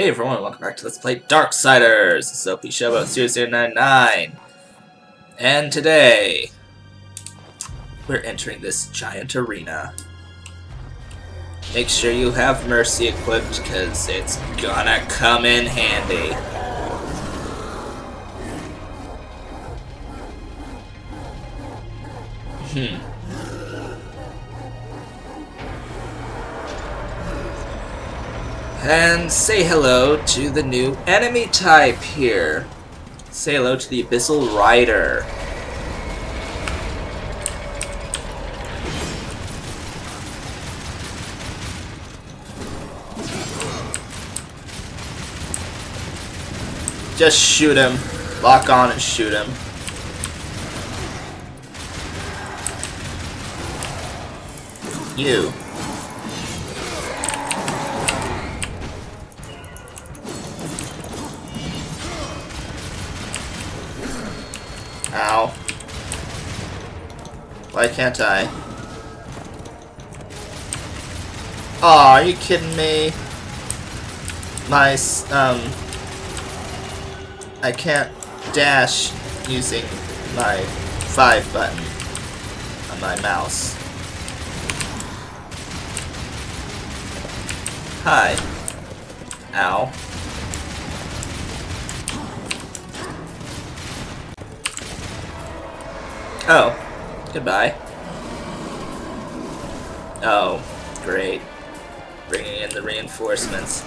Hey everyone, welcome back to Let's Play Darksiders! Is LP Showboat 0099. And today, we're entering this giant arena. Make sure you have Mercy equipped, because it's gonna come in handy. Hmm. And say hello to the new enemy type here. Say hello to the Abyssal Rider. Just shoot him. Lock on and shoot him. You. Why can't I? Aw, are you kidding me? My, um... I can't dash using my 5 button on my mouse. Hi. Ow. Oh. Goodbye. Oh, great. Bringing in the reinforcements.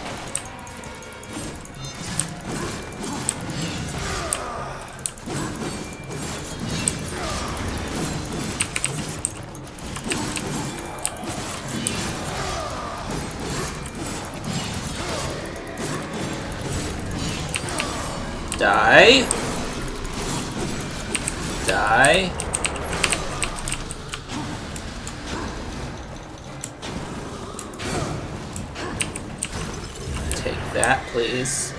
Die. Die. Take that, please.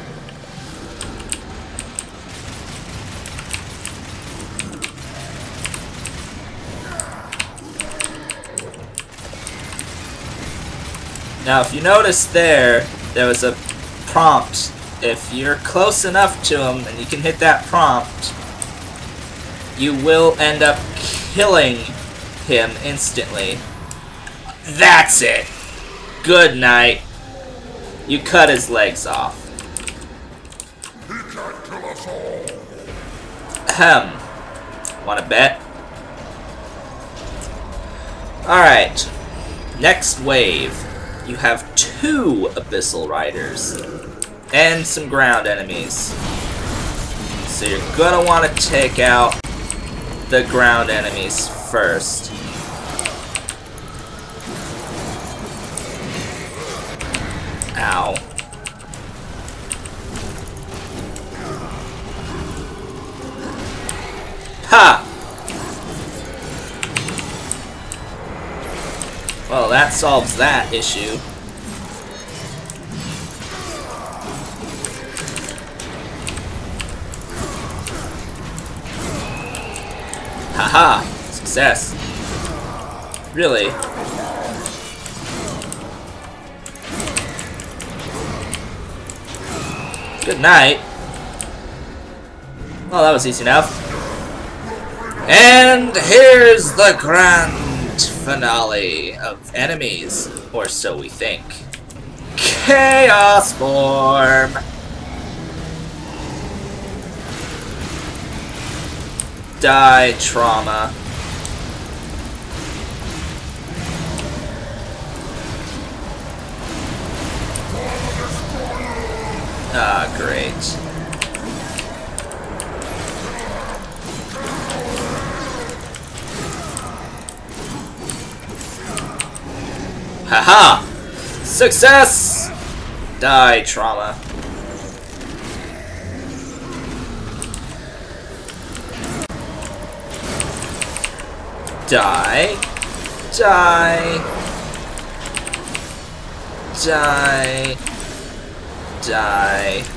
Now, if you notice there, there was a prompt. If you're close enough to him and you can hit that prompt, you will end up killing him instantly. That's it! Good night. You cut his legs off. He can't kill us all. Ahem. Wanna bet? Alright. Next wave. You have two Abyssal Riders. And some ground enemies. So you're gonna want to take out the ground enemies first. Ha! Well, that solves that issue. Haha! Success. Really? Good night. Well, that was easy enough. And here's the grand finale of enemies, or so we think. Chaos Form! Die, trauma. Ah, great. Haha! Success! Die, trauma. Die. Die. Die. Die.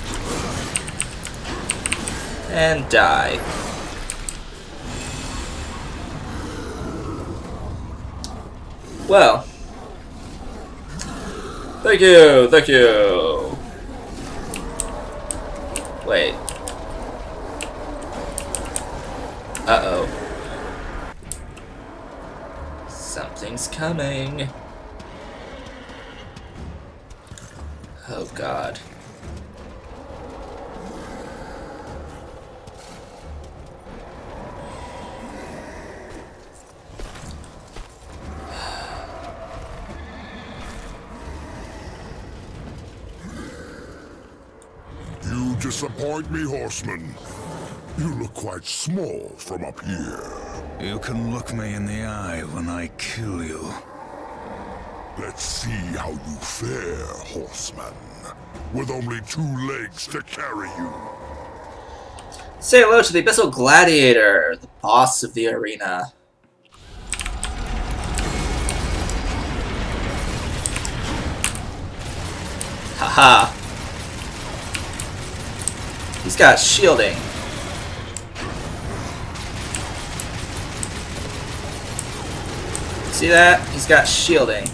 And die. Well. Thank you, thank you. Wait. Uh-oh. Something's coming. Oh god. Disappoint me, horseman. You look quite small from up here. You can look me in the eye when I kill you. Let's see how you fare, horseman. With only two legs to carry you. Say hello to the Abyssal Gladiator, the boss of the arena. Haha. He's got shielding. See that? He's got shielding.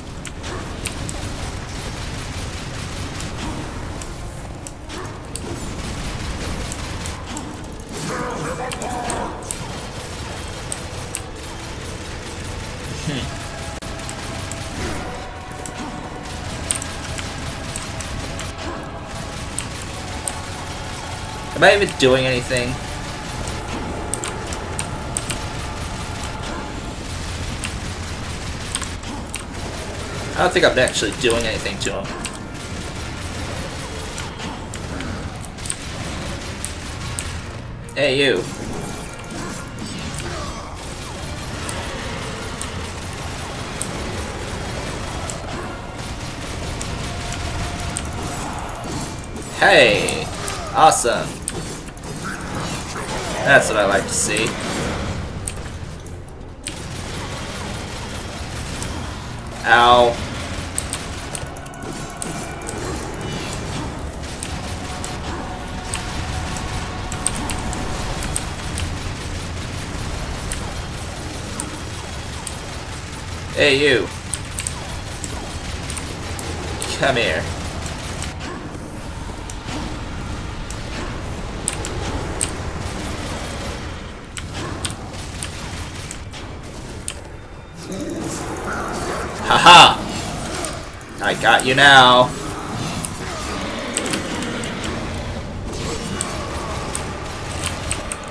Am I even doing anything? I don't think I'm actually doing anything to him. Hey, you. Hey! Awesome. That's what I like to see. Ow. Hey, you. Come here. Haha! I got you now.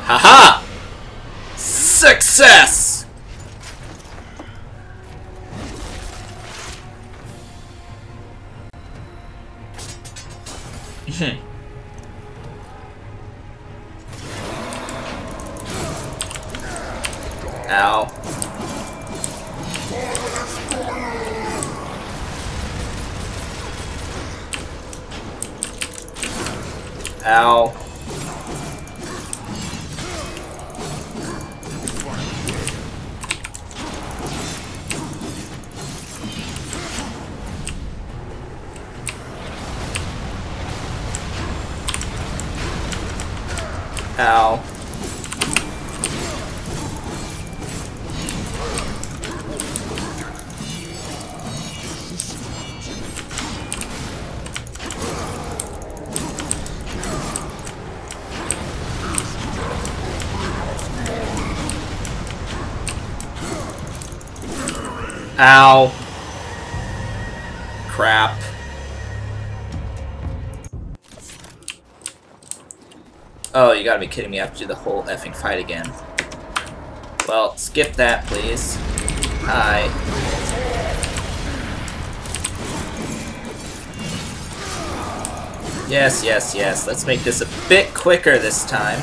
Haha! Success! Hmm. Ow. Ow. Ow. Oh, you gotta be kidding me. I have to do the whole effing fight again. Well, skip that, please. Hi. Yes, yes, yes. Let's make this a bit quicker this time.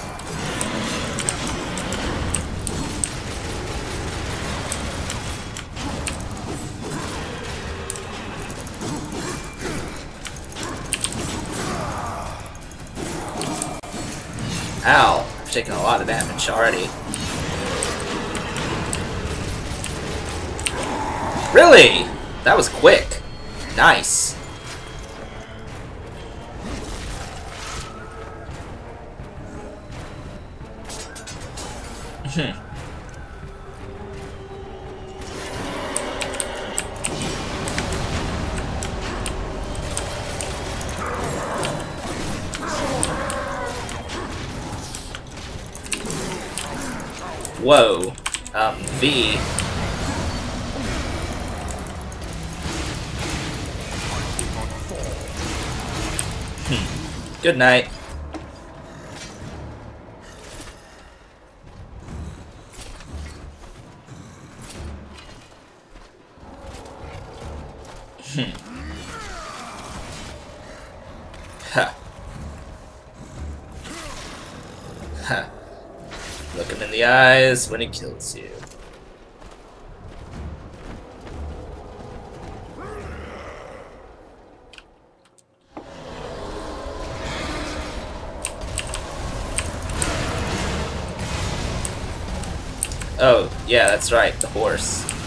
Taken a lot of damage already. Really? That was quick. Nice. Whoa. Um, V. Hmm. Good night. Eyes when it kills you. Oh, yeah, that's right, the horse.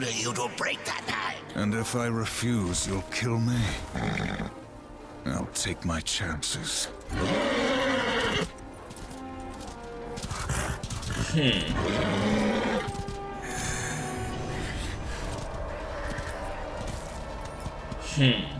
Order you to break that knife. And if I refuse, you'll kill me. I'll take my chances. Hmm. Hmm.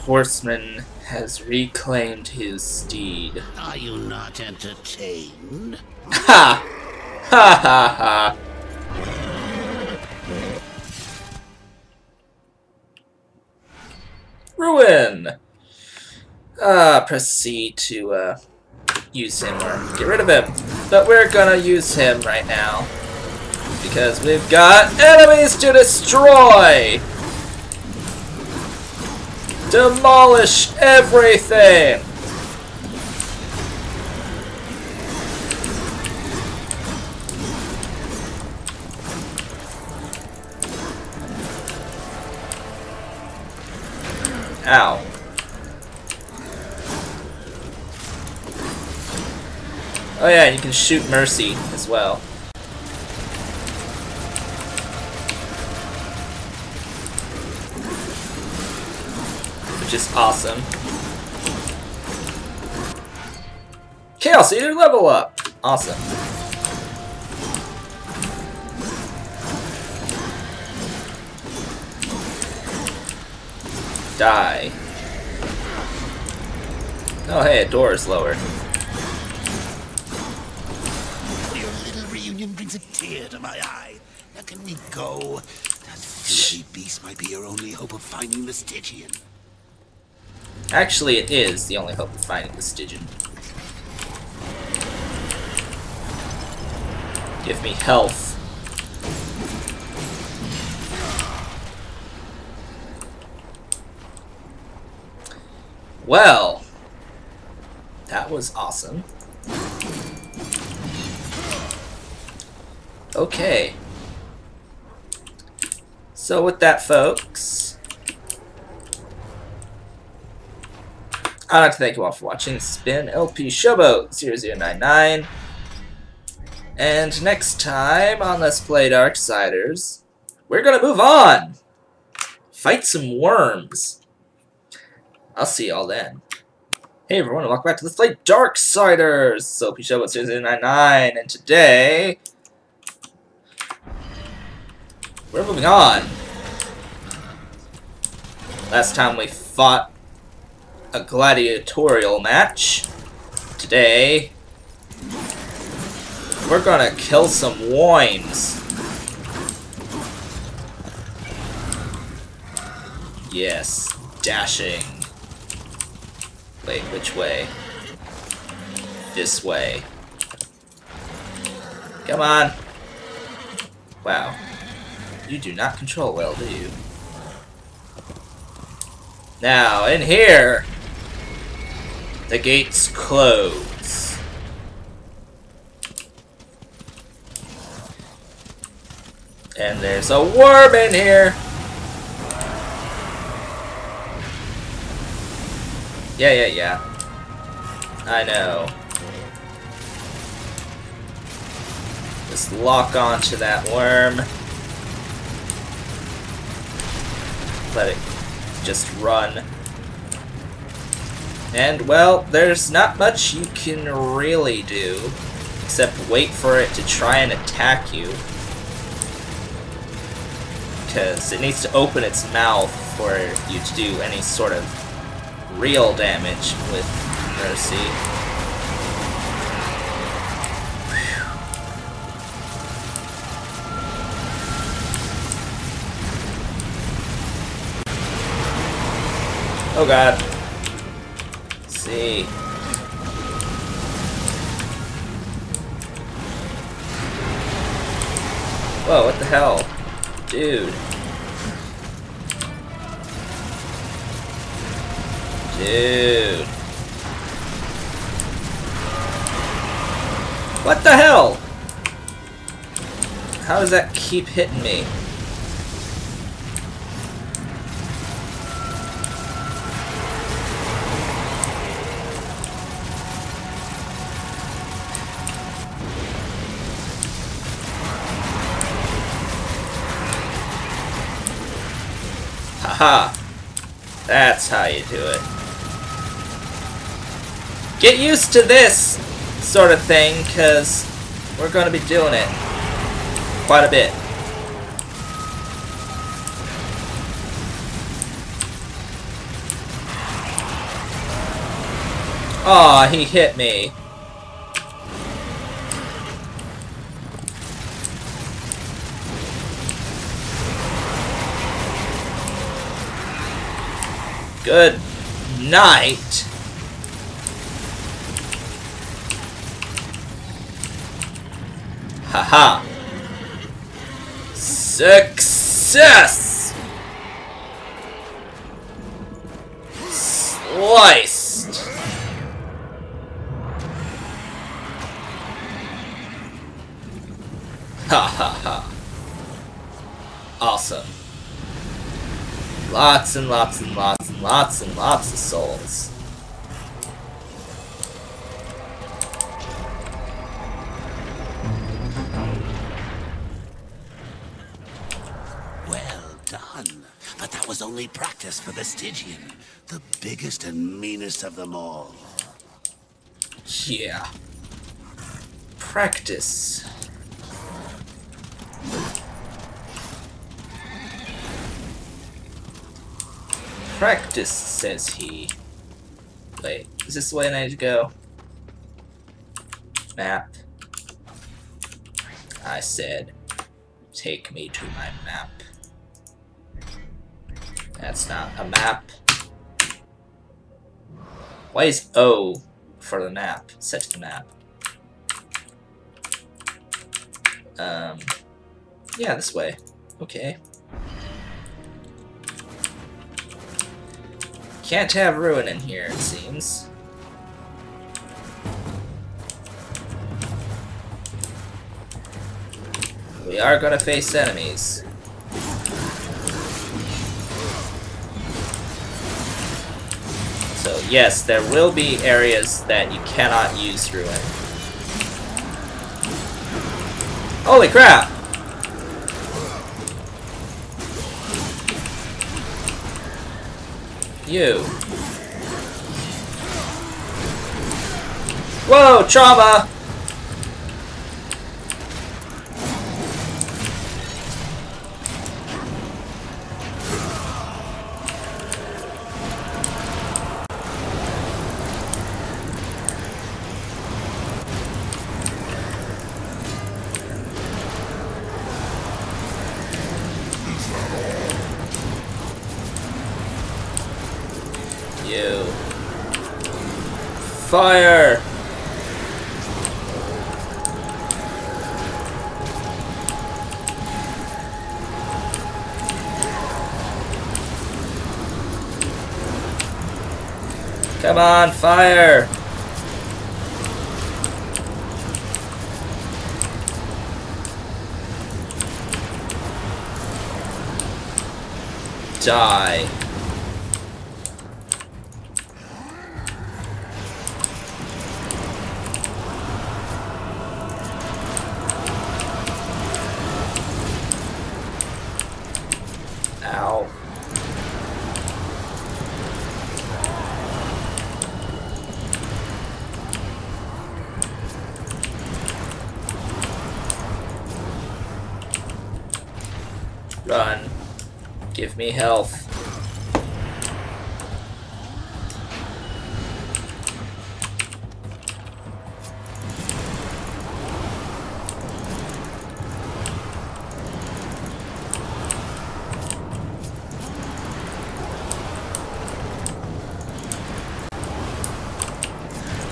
Horseman has reclaimed his steed. Are you not entertained? Ha! Ha ha ha! Ruin! Ah, press C to, uh, use him or get rid of him. But we're gonna use him right now. Because we've got enemies to destroy! Demolish everything! Ow. Oh yeah, you can shoot Mercy as well. Is awesome. Chaos Eater level up! Awesome. Die. Oh hey, a door is lower. Your little reunion brings a tear to my eye. Now can we go? That filthy beast might be your only hope of finding the Stygian. Actually, it is the only hope of finding the Stygian. Give me health. Well, that was awesome. Okay. So with that, folks, I'd like to thank you all for watching. Spin LP Showboat 0099. And next time on Let's Play Darksiders, we're gonna move on! Fight some worms. I'll see y'all then. Hey everyone, welcome back to Let's Play Darksiders! It's LP Showboat 0099, and today... We're moving on. Last time we fought a gladiatorial match. Today, we're gonna kill some wines. Yes, dashing. Wait, which way? This way. Come on. Wow. You do not control well, do you? Now, in here! The gates close. And there's a worm in here! Yeah, yeah, yeah. I know. Just lock onto that worm. Let it just run. And, well, there's not much you can really do, except wait for it to try and attack you. Because it needs to open its mouth for you to do any sort of real damage with Mercy. Oh god. See. Whoa, what the hell? Dude. Dude. What the hell? How does that keep hitting me? Haha. That's how you do it. Get used to this sort of thing, because we're going to be doing it quite a bit. Aw, he hit me. Good night. Haha. Success! Sliced. Ha ha ha. Awesome. Lots and lots and lots lots and lots of souls. Well done. But that was only practice for the Stygian, the biggest and meanest of them all. Yeah. Practice. Practice, says he. Wait, is this the way I need to go? Map. I said, take me to my map. That's not a map. Why is O for the map? Set to the map. Um, yeah, this way. Okay. Can't have Ruin in here, it seems. We are gonna face enemies. So yes, there will be areas that you cannot use Ruin. Holy crap! You. Whoa, trauma! Fire! Die. Ow. Run. Give me health.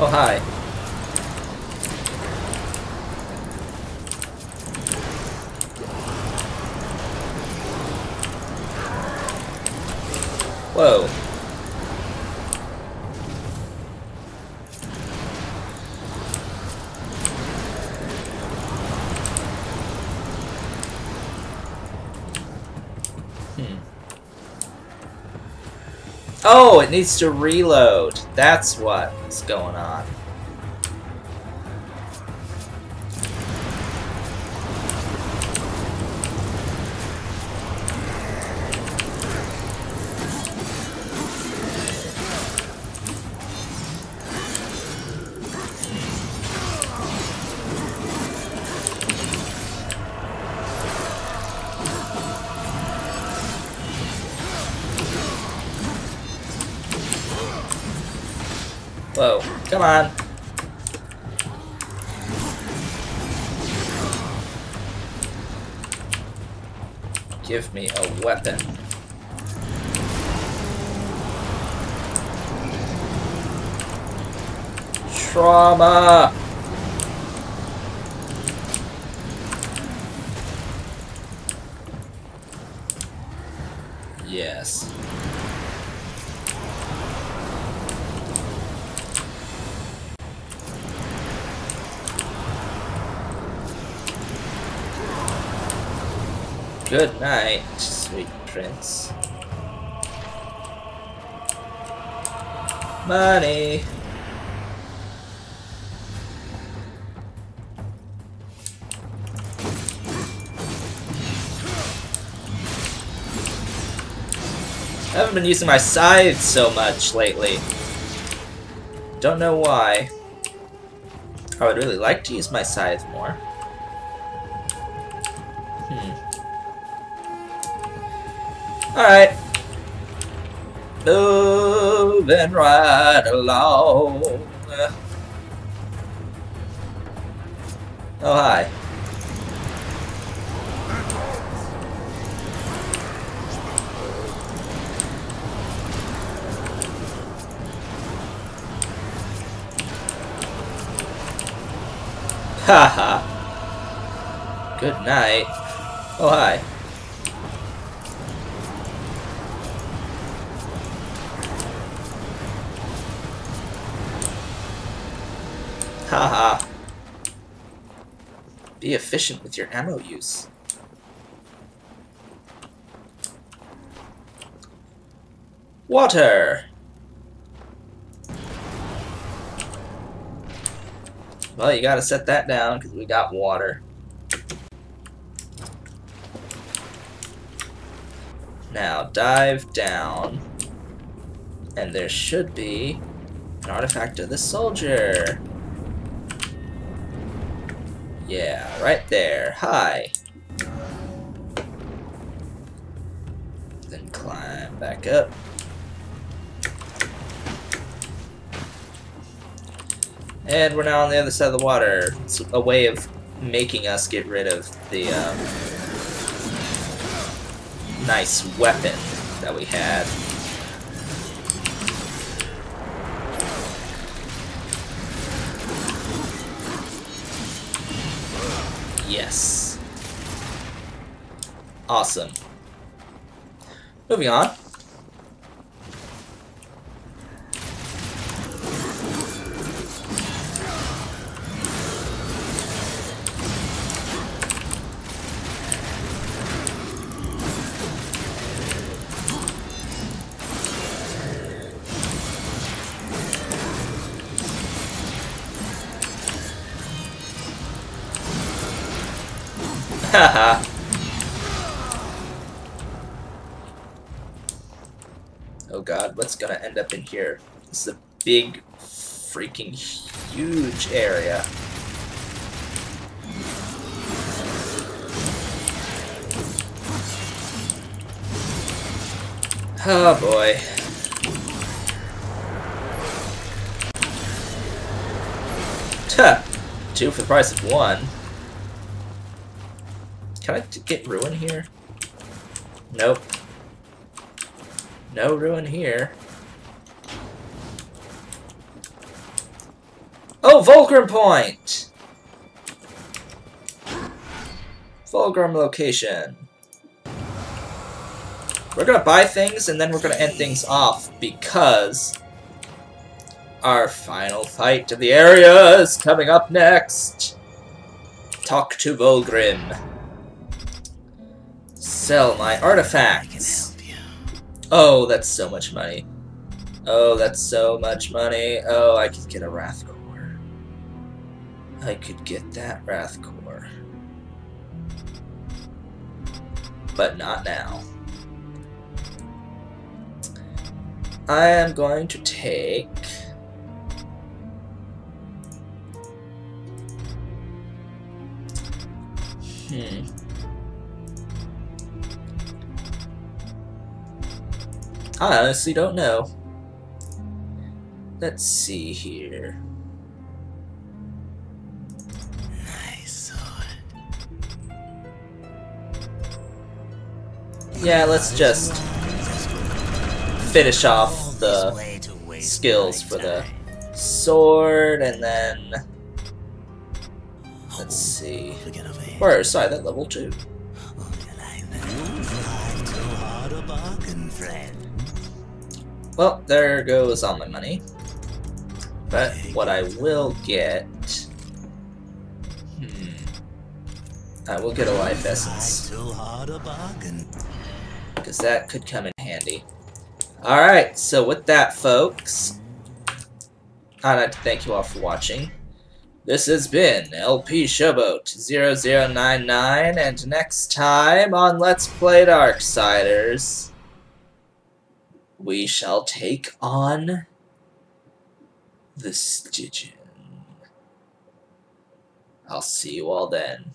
Oh, hi. Whoa. Hmm. Oh, it needs to reload. That's what's going on. Whoa, come on. Give me a weapon. Trauma! Yes. Good night, sweet prince. Money. I haven't been using my scythe so much lately. Don't know why. I would really like to use my scythe more. Alright. Moving right along. Oh, hi. Haha. Good night. Oh, hi. Haha. Be efficient with your ammo use. Water! Well, you gotta set that down because we got water. Now, dive down. And there should be an artifact of the soldier. Yeah, right there. Hi. Then climb back up. And we're now on the other side of the water. It's a way of making us get rid of the um, nice weapon that we had. Yes. Awesome. Moving on. Gonna end up in here? This is a big, freaking huge area. Oh boy. Tuh. Two for the price of one. Can I get ruin here? Nope. No ruin here. Vulgrim Point! Vulgrim location. We're gonna buy things and then we're gonna end things off because our final fight of the area is coming up next. Talk to Vulgrim. Sell my artifacts. Oh, that's so much money. Oh, that's so much money. Oh, I could get a Wrath. I could get that Wrath Core. But not now. I am going to take... Hmm. I honestly don't know. Let's see here. Yeah, let's just finish off the skills for the sword, and then let's see. Or sorry, that level two. Well, there goes all my money. But what I will get... Hmm. I will get a life essence. Because that could come in handy. Alright, so with that, folks, I'd like to thank you all for watching. This has been LP Showboat 0099, and next time on Let's Play Darksiders, we shall take on the Stygian. I'll see you all then.